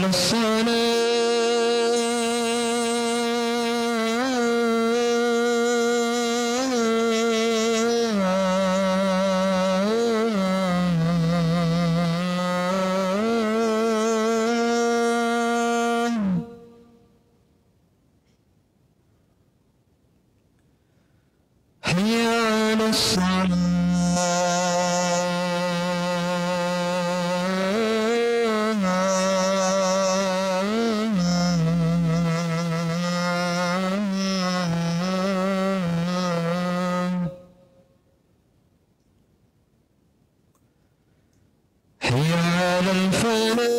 الصلاة infinite.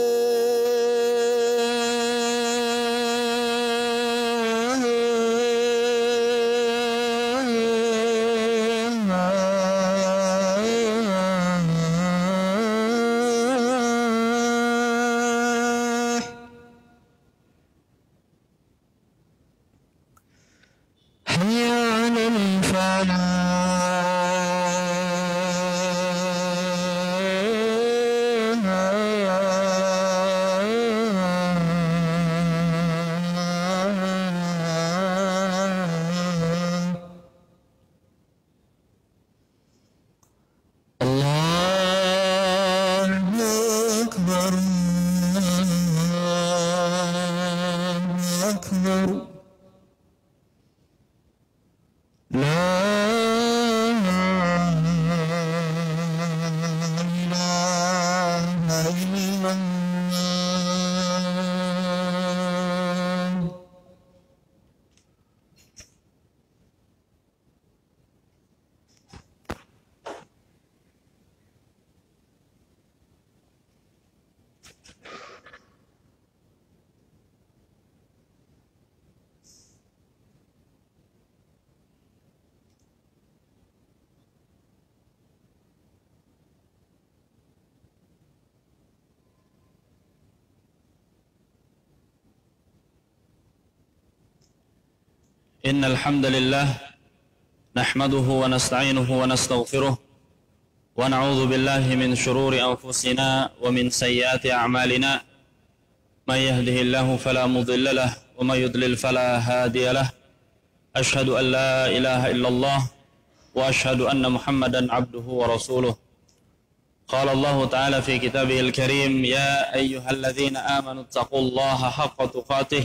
إن الحمد لله نحمده ونستعينه ونستغفره ونعوذ بالله من شرور أنفسنا ومن سيئات أعمالنا. من يهده الله فلا مضل له ومن يضلل فلا هادي له. أشهد أن لا إله إلا الله وأشهد أن محمدا عبده ورسوله. قال الله تعالى في كتابه الكريم يا أيها الذين آمنوا اتقوا الله حق تقاته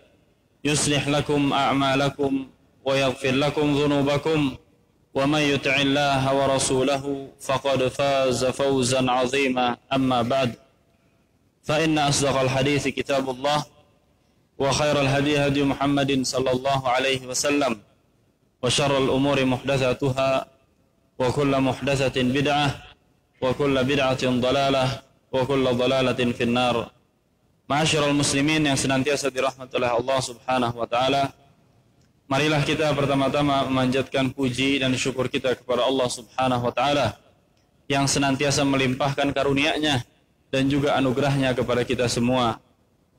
يصلح لكم أعمالكم ويغفر لكم ذنوبكم ومن يطع الله ورسوله فقد فاز فوزا عظيما. أما بعد فإن أصدق الحديث كتاب الله وخير الهدي هدي محمد صلى الله عليه وسلم وشر الأمور محدثاتها وكل محدثة بدعة وكل بدعة ضلالة وكل ضلالة في النار. Ma'asyiral muslimin yang senantiasa dirahmati oleh Allah Subhanahu wa taala. Marilah kita pertama-tama memanjatkan puji dan syukur kita kepada Allah Subhanahu wa taala yang senantiasa melimpahkan karunia-Nya dan juga anugerahnya kepada kita semua.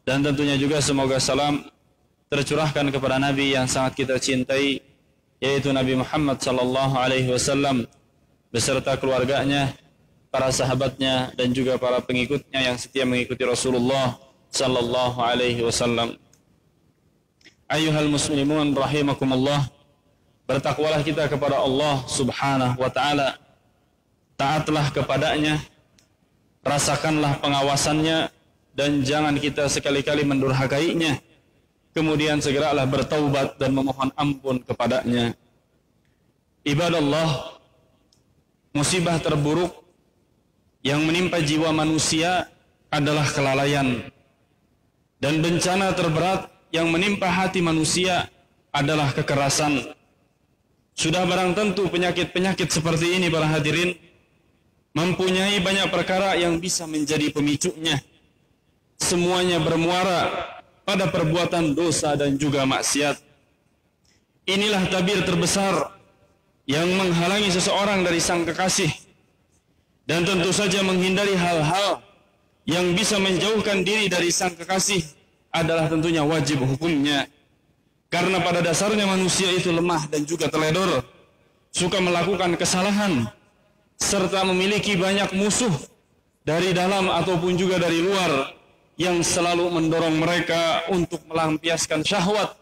Dan tentunya juga semoga salam tercurahkan kepada Nabi yang sangat kita cintai yaitu Nabi Muhammad sallallahu alaihi wasallam beserta keluarganya, para sahabatnya dan juga para pengikutnya yang setia mengikuti Rasulullah sallallahu alaihi wasallam. Ayuhal muslimun rahimakumullah. Bertakwalah kita kepada Allah Subhanahu wa taala. Taatlah kepadanya. Rasakanlah pengawasannya dan jangan kita sekali-kali mendurhakainya. Kemudian segeralah bertaubat dan memohon ampun kepadanya. Ibadallah, musibah terburuk yang menimpa jiwa manusia adalah kelalaian dan bencana terberat yang menimpa hati manusia adalah kekerasan. Sudah barang tentu penyakit-penyakit seperti ini para hadirin mempunyai banyak perkara yang bisa menjadi pemicunya. Semuanya bermuara pada perbuatan dosa dan juga maksiat. Inilah tabir terbesar yang menghalangi seseorang dari sang kekasih dan tentu saja menghindari hal-hal yang bisa menjauhkan diri dari sang kekasih adalah tentunya wajib hukumnya. Karena pada dasarnya manusia itu lemah dan juga teledor, suka melakukan kesalahan, serta memiliki banyak musuh dari dalam ataupun juga dari luar yang selalu mendorong mereka untuk melampiaskan syahwat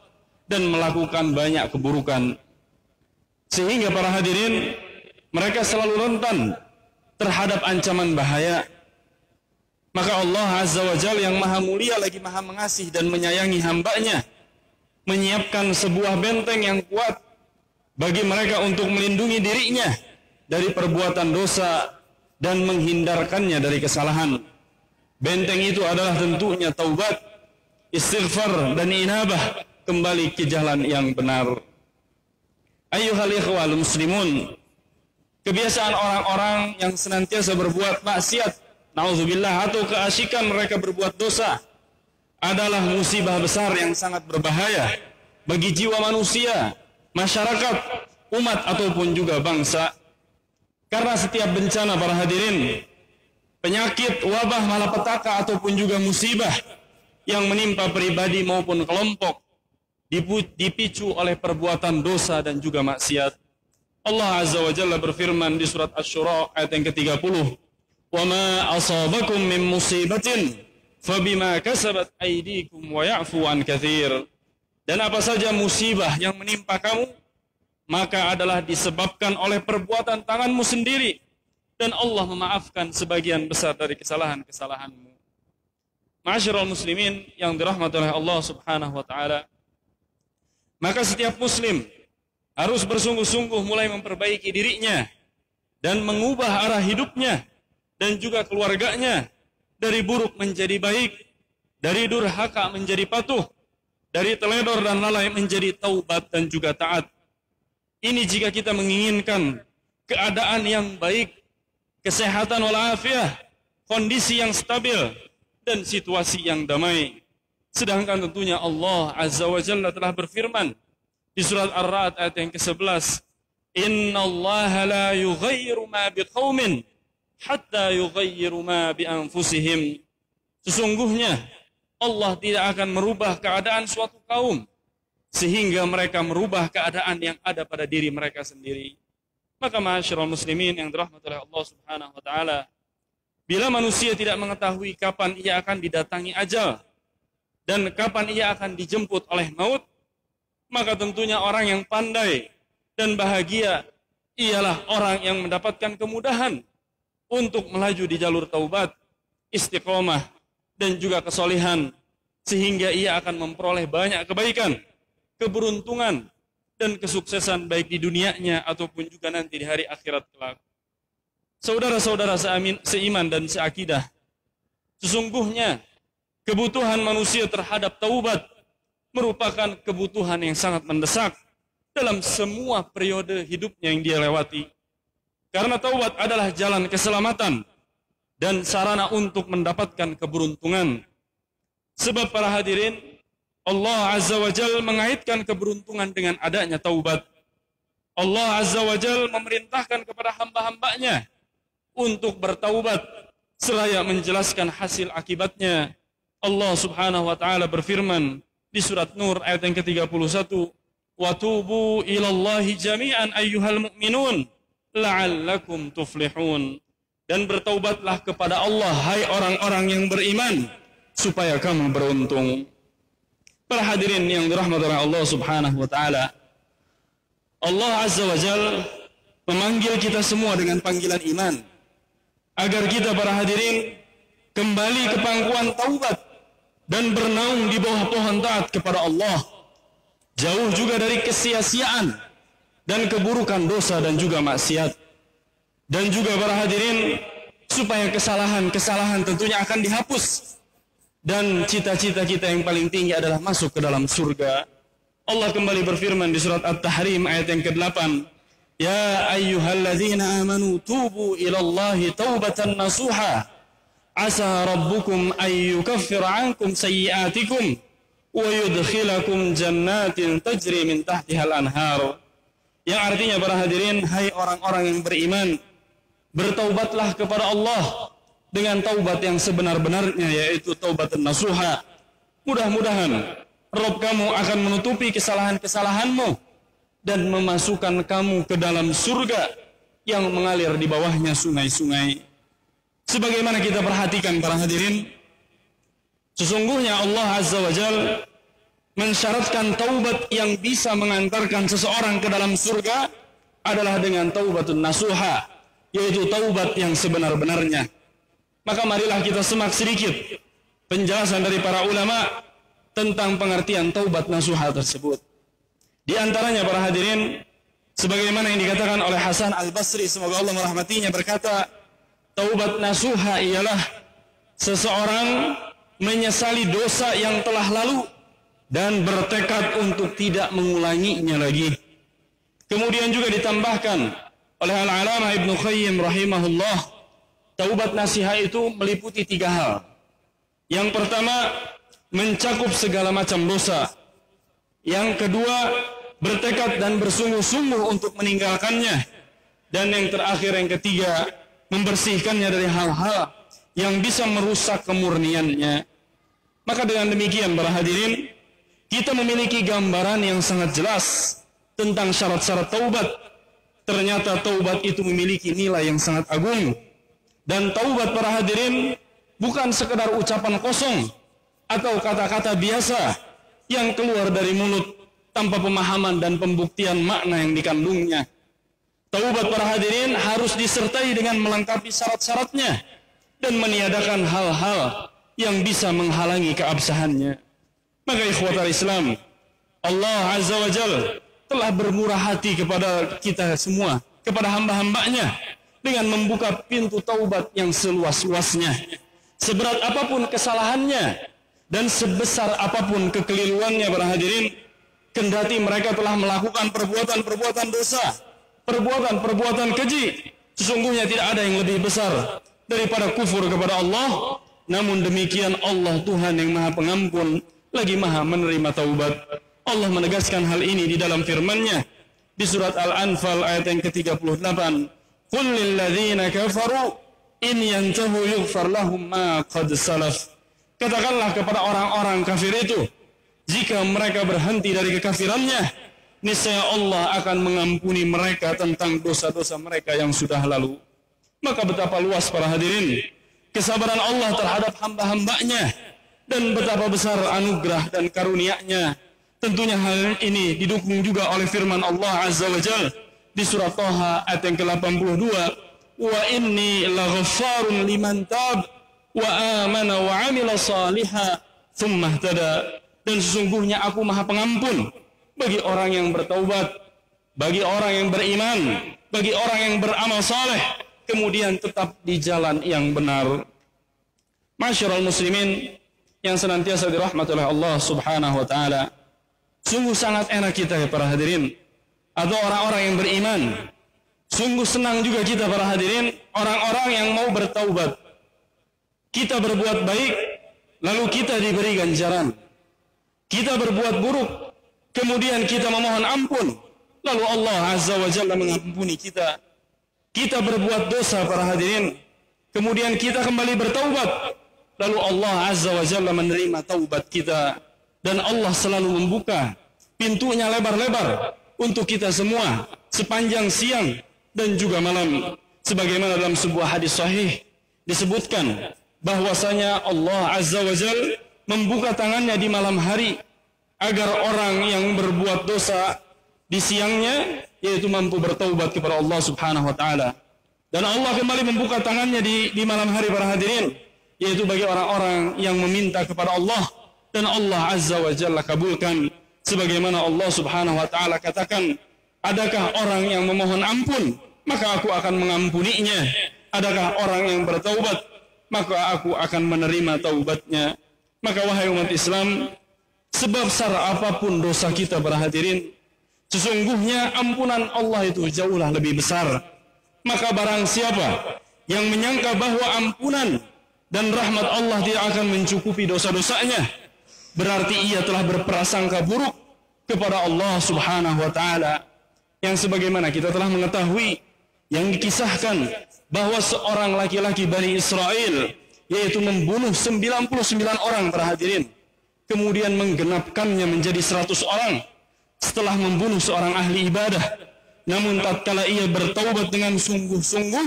dan melakukan banyak keburukan. Sehingga para hadirin, mereka selalu rentan terhadap ancaman bahaya maka Allah Azza wa Jal yang maha mulia lagi maha mengasih dan menyayangi hambanya menyiapkan sebuah benteng yang kuat bagi mereka untuk melindungi dirinya dari perbuatan dosa dan menghindarkannya dari kesalahan. Benteng itu adalah tentunya taubat, istighfar dan inabah kembali ke jalan yang benar. Ayuhal ikhwal muslimun, kebiasaan orang-orang yang senantiasa berbuat maksiat Nauzubillah atau keasikan mereka berbuat dosa adalah musibah besar yang sangat berbahaya bagi jiwa manusia, masyarakat, umat ataupun juga bangsa. Karena setiap bencana para hadirin, penyakit, wabah, malapetaka ataupun juga musibah yang menimpa pribadi maupun kelompok dipicu oleh perbuatan dosa dan juga maksiat. Allah Azza wa Jalla berfirman di surat Asy-Syura ayat yang ke-30 وما أصابكم من مصيبة فبما كسبت أيديكم ويعفو عن كثير dan apa saja musibah yang menimpa kamu maka adalah disebabkan oleh perbuatan tanganmu sendiri dan Allah memaafkan sebagian besar dari kesalahan-kesalahanmu. Ma'asyiral muslimin yang dirahmati oleh Allah Subhanahu wa taala. Maka setiap muslim harus bersungguh-sungguh mulai memperbaiki dirinya dan mengubah arah hidupnya dan juga keluarganya dari buruk menjadi baik, dari durhaka menjadi patuh, dari teledor dan lalai menjadi taubat dan juga taat. Ini jika kita menginginkan keadaan yang baik, kesehatan walafiat, kondisi yang stabil, dan situasi yang damai. Sedangkan tentunya Allah Azza wa Jalla telah berfirman di surat Ar-Ra'd ayat yang ke-11, "Inna Allah la yughayyiru ma biqaumin hatta yughayyiru ma bi anfusihim. Sesungguhnya Allah tidak akan merubah keadaan suatu kaum sehingga mereka merubah keadaan yang ada pada diri mereka sendiri. Maka ma'asyiral muslimin yang dirahmati oleh Allah Subhanahu wa taala, bila manusia tidak mengetahui kapan ia akan didatangi ajal, dan kapan ia akan dijemput oleh maut, maka tentunya orang yang pandai dan bahagia ialah orang yang mendapatkan kemudahan untuk melaju di jalur taubat, istiqomah, dan juga kesolehan sehingga ia akan memperoleh banyak kebaikan, keberuntungan, dan kesuksesan baik di dunianya ataupun juga nanti di hari akhirat kelak. Saudara-saudara seiman dan seakidah, sesungguhnya kebutuhan manusia terhadap taubat merupakan kebutuhan yang sangat mendesak dalam semua periode hidupnya yang dia lewati. Karena taubat adalah jalan keselamatan dan sarana untuk mendapatkan keberuntungan. Sebab para hadirin, Allah Azza wa Jal mengaitkan keberuntungan dengan adanya taubat. Allah Azza wa Jal memerintahkan kepada hamba-hambanya untuk bertaubat seraya menjelaskan hasil akibatnya. Allah Subhanahu wa taala berfirman di surat Nur ayat yang ke-31, "Wa tubu ilallahi jami'an ayyuhal mu'minun la'allakum tuflihun." Dan bertaubatlah kepada Allah hai orang-orang yang beriman supaya kamu beruntung. Para hadirin yang dirahmati oleh Allah Subhanahu wa taala. Allah Azza wa Jalla memanggil kita semua dengan panggilan iman agar kita para hadirin kembali ke pangkuan taubat dan bernaung di bawah pohon taat kepada Allah. Jauh juga dari kesia-siaan dan keburukan dosa dan juga maksiat. Dan juga para hadirin supaya kesalahan-kesalahan tentunya akan dihapus dan cita-cita kita yang paling tinggi adalah masuk ke dalam surga. Allah kembali berfirman di surat At-Tahrim ayat yang ke-8, "Ya ayyuhalladzina amanu tubu ilallahi taubatan nasuha." Asa rabbukum ayyukaffir ankum sayyiatikum wa yudkhilakum jannatin tajri min tahtihal anharu yang artinya para hadirin hai orang-orang yang beriman bertaubatlah kepada Allah dengan taubat yang sebenar-benarnya yaitu taubat nasuha mudah-mudahan Rob kamu akan menutupi kesalahan-kesalahanmu dan memasukkan kamu ke dalam surga yang mengalir di bawahnya sungai-sungai. Sebagaimana kita perhatikan para hadirin, sesungguhnya Allah Azza wa Jal mensyaratkan taubat yang bisa mengantarkan seseorang ke dalam surga adalah dengan taubatun nasuha, yaitu taubat yang sebenar-benarnya. Maka marilah kita semak sedikit penjelasan dari para ulama tentang pengertian taubat nasuha tersebut. Di antaranya para hadirin sebagaimana yang dikatakan oleh Hasan Al-Basri semoga Allah merahmatinya berkata taubat nasuha ialah seseorang menyesali dosa yang telah lalu dan bertekad untuk tidak mengulanginya lagi. Kemudian juga ditambahkan oleh Al-Alama Ibnu Qayyim rahimahullah taubat nasiha itu meliputi tiga hal. Yang pertama mencakup segala macam dosa. Yang kedua bertekad dan bersungguh-sungguh untuk meninggalkannya. Dan yang terakhir yang ketiga, membersihkannya dari hal-hal yang bisa merusak kemurniannya. Maka dengan demikian para hadirin, kita memiliki gambaran yang sangat jelas tentang syarat-syarat taubat. Ternyata taubat itu memiliki nilai yang sangat agung. Dan taubat para hadirin bukan sekedar ucapan kosong atau kata-kata biasa yang keluar dari mulut tanpa pemahaman dan pembuktian makna yang dikandungnya. Taubat para hadirin harus disertai dengan melengkapi syarat-syaratnya dan meniadakan hal-hal yang bisa menghalangi keabsahannya. Maka ikhwatal Islam, Allah Azza wa Jal telah bermurah hati kepada kita semua, kepada hamba-hambanya dengan membuka pintu taubat yang seluas-luasnya. Seberat apa pun kesalahannya dan sebesar apa pun kekeliruannya para hadirin, kendati mereka telah melakukan perbuatan-perbuatan dosa, perbuatan-perbuatan keji, sesungguhnya tidak ada yang lebih besar daripada kufur kepada Allah. Namun demikian Allah Tuhan yang Maha Pengampun lagi Maha menerima taubat. Allah menegaskan hal ini di dalam firman-Nya di surat Al-Anfal ayat yang ke-38. Qul lil ladzina kafaru in yantahu yughfar lahum ma qad salaf. Katakanlah kepada orang-orang kafir itu, jika mereka berhenti dari kekafirannya, niscaya Allah akan mengampuni mereka tentang dosa-dosa mereka yang sudah lalu. Maka betapa luas para hadirin kesabaran Allah terhadap hamba-hambanya dan betapa besar anugerah dan karunia-Nya. Tentunya hal ini didukung juga oleh firman Allah Azza wa Jalla di surat Toha ayat yang ke-82. Wa inni laghaffarun liman tab wa amana wa amila saliha thumma ihtada. Dan sesungguhnya aku maha pengampun bagi orang yang bertaubat bagi orang yang beriman bagi orang yang beramal saleh kemudian tetap di jalan yang benar. Masyarul muslimin yang senantiasa dirahmati oleh Allah Subhanahu wa taala. Sungguh sangat enak kita ya para hadirin atau orang-orang yang beriman. Sungguh senang juga kita para hadirin orang-orang yang mau bertaubat. Kita berbuat baik lalu kita diberi ganjaran. Kita berbuat buruk kemudian kita memohon ampun lalu Allah Azza wa Jalla mengampuni kita. Kita berbuat dosa para hadirin kemudian kita kembali bertaubat lalu Allah Azza wa Jalla menerima taubat kita. Dan Allah selalu membuka pintunya lebar-lebar untuk kita semua sepanjang siang dan juga malam. Sebagaimana dalam sebuah hadis sahih disebutkan bahwasanya Allah Azza wa Jalla membuka tangannya di malam hari agar orang yang berbuat dosa di siangnya yaitu mampu bertaubat kepada Allah Subhanahu wa taala. Dan Allah kembali membuka tangannya di di malam hari para hadirin yaitu bagi orang-orang yang meminta kepada Allah dan Allah Azza wa Jalla kabulkan. Sebagaimana Allah Subhanahu wa taala katakan adakah orang yang memohon ampun maka aku akan mengampuninya. Adakah orang yang bertaubat maka aku akan menerima taubatnya. Maka wahai umat Islam sebab besar apa pun dosa kita para hadirin Sesungguhnya ampunan Allah itu jauhlah lebih besar. Maka barang siapa yang menyangka bahwa ampunan dan rahmat Allah tidak akan mencukupi dosa-dosanya, berarti ia telah berprasangka buruk kepada Allah Subhanahu wa taala. Yang sebagaimana kita telah mengetahui yang dikisahkan bahwa seorang laki-laki Bani Israel yaitu membunuh 99 orang para hadirin kemudian menggenapkannya menjadi 100 orang setelah membunuh seorang ahli ibadah. Namun tatkala ia bertaubat dengan sungguh-sungguh,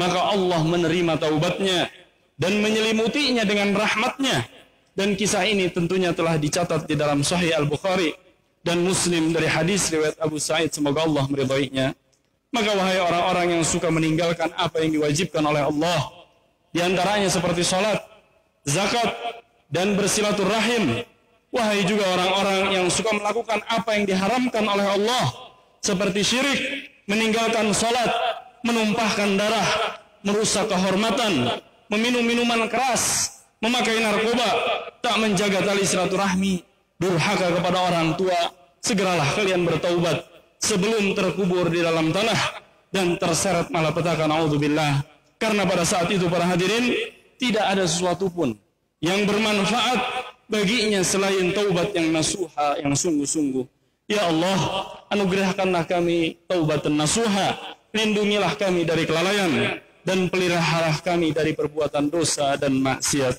maka Allah menerima taubatnya dan menyelimutinya dengan rahmatnya. Dan kisah ini tentunya telah dicatat di dalam Sahih Al-Bukhari dan Muslim dari hadis riwayat Abu Sa'id semoga Allah meridainya. Maka wahai orang-orang yang suka meninggalkan apa yang diwajibkan oleh Allah, di antaranya seperti salat, zakat, dan bersilaturahim, Wahai juga orang-orang yang suka melakukan apa yang diharamkan oleh Allah seperti syirik, meninggalkan salat, menumpahkan darah, merusak kehormatan, meminum minuman keras, memakai narkoba, tak menjaga tali silaturahmi, durhaka kepada orang tua, segeralah kalian bertaubat sebelum terkubur di dalam tanah dan terseret malapetaka naudzubillah. Karena pada saat itu para hadirin tidak ada sesuatu pun yang bermanfaat baginya selain taubat yang nasuha yang sungguh-sungguh. Ya Allah, anugerahkanlah kami taubat nasuha, lindungilah kami dari kelalaian dan peliharalah kami dari perbuatan dosa dan maksiat.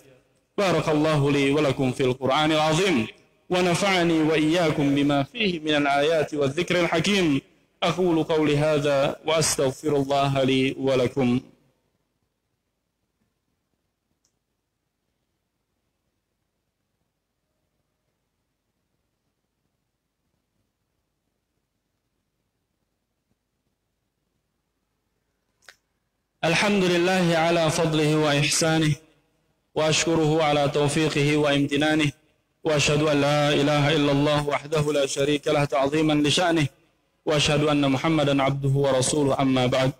Barakallahu li wa lakum fil Qur'anil azim wa nafa'ani wa iyyakum bima fihi minal ayati wa dzikril hakim. أقول قولي هذا وأستغفر الله لي ولكم الحمد لله على فضله وإحسانه وأشكره على توفيقه وامتنانه وأشهد أن لا إله إلا الله وحده لا شريك له تعظيما لشأنه وأشهد أن محمدا عبده ورسوله أما بعد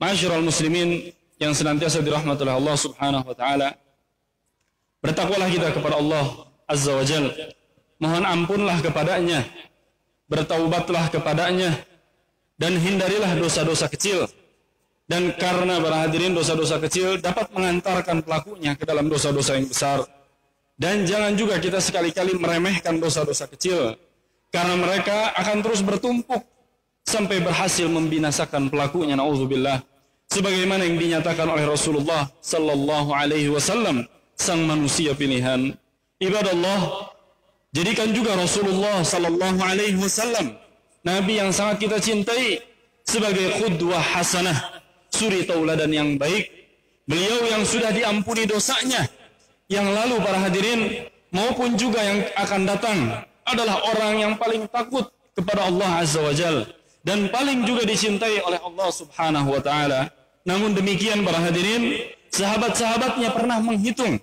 معاشر المسلمين yang senantiasa dirahmati oleh Allah Subhanahu wa taala. Bertakwalah kita kepada Allah Azza wa Jal. Mohon ampunlah kepadanya. Bertaubatlah kepadanya dan hindarilah dosa-dosa kecil dan karena para hadirin dosa-dosa kecil dapat mengantarkan pelakunya ke dalam dosa-dosa yang besar. Dan jangan juga kita sekali-kali meremehkan dosa-dosa kecil. Karena mereka akan terus bertumpuk sampai berhasil membinasakan pelakunya. Nauzubillah. Sebagaimana yang dinyatakan oleh Rasulullah sallallahu alaihi wasallam sang manusia pilihan. Ibadallah, jadikan juga Rasulullah sallallahu alaihi wasallam nabi yang sangat kita cintai sebagai khudwah hasanah suri tauladan yang baik, beliau yang sudah diampuni dosanya, yang lalu para hadirin maupun juga yang akan datang adalah orang yang paling takut kepada Allah Azza wa Jal dan paling juga dicintai oleh Allah Subhanahu wa taala. Namun demikian para hadirin, sahabat-sahabatnya pernah menghitung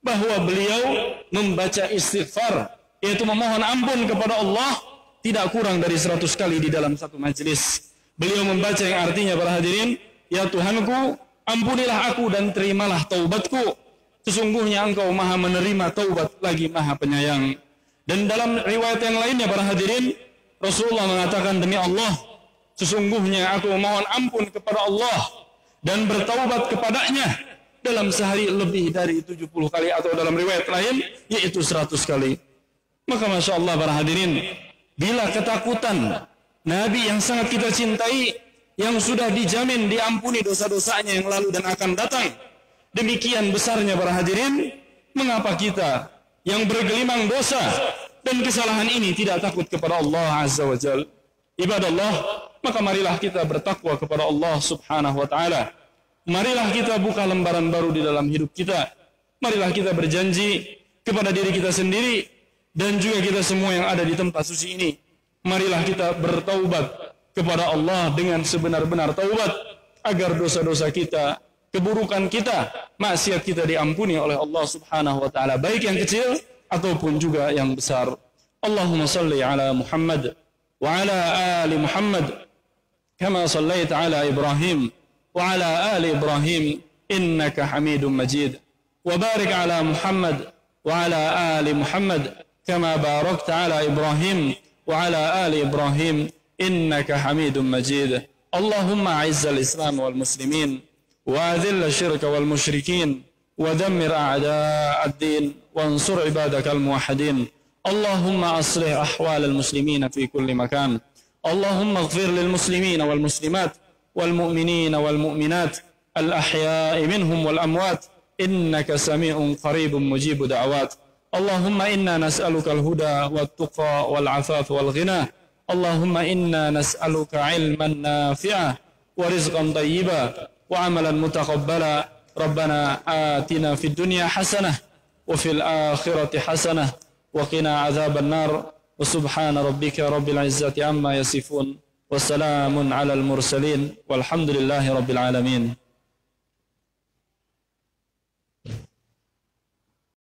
bahwa beliau membaca istighfar yaitu memohon ampun kepada Allah tidak kurang dari 100 kali di dalam satu majelis. Beliau membaca yang artinya para hadirin, ya Tuhanku, ampunilah aku dan terimalah taubatku. Sesungguhnya engkau maha menerima taubat lagi maha penyayang. Dan dalam riwayat yang lainnya para hadirin, Rasulullah mengatakan demi Allah, sesungguhnya aku mohon ampun kepada Allah dan bertaubat kepadanya dalam sehari lebih dari 70 kali atau dalam riwayat lain yaitu 100 kali. Maka Masya Allah para hadirin, bila ketakutan Nabi yang sangat kita cintai, yang sudah dijamin diampuni dosa-dosanya yang lalu dan akan datang, demikian besarnya para hadirin, mengapa kita yang bergelimang dosa dan kesalahan ini tidak takut kepada Allah Azza wa Jal. Ibadah Allah, maka marilah kita bertakwa kepada Allah Subhanahu wa taala. Marilah kita buka lembaran baru di dalam hidup kita. Marilah kita berjanji kepada diri kita sendiri dan juga kita semua yang ada di tempat suci ini. Marilah kita bertaubat kepada Allah dengan sebenar-benar taubat agar dosa-dosa kita, keburukan kita, maksiat kita diampuni oleh Allah Subhanahu wa taala, baik yang kecil ataupun juga yang besar. Allahumma salli ala Muhammad wa ala ali Muhammad kama sallaita ala Ibrahim wa ala ali Ibrahim innaka Hamidum Majid. Wa barik ala Muhammad wa ala ali Muhammad kama barakta ala Ibrahim wa ala ali Ibrahim إنك حميد مجيد. اللهم أعز الإسلام والمسلمين وأذل الشرك والمشركين ودمر أعداء الدين وانصر عبادك الموحدين. اللهم أصلح أحوال المسلمين في كل مكان. اللهم اغفر للمسلمين والمسلمات والمؤمنين والمؤمنات الأحياء منهم والأموات. إنك سميع قريب مجيب دعوات. اللهم إنا نسألك الهدى والتقى والعفاف والغنى. اللهم إنا نسألك علما نافعا ورزقا طيبا وعملا متقبلا. ربنا آتنا في الدنيا حسنة وفي الآخرة حسنة وقنا عذاب النار. وسبحان ربك رب العزة عما يصفون وسلام على المرسلين والحمد لله رب العالمين.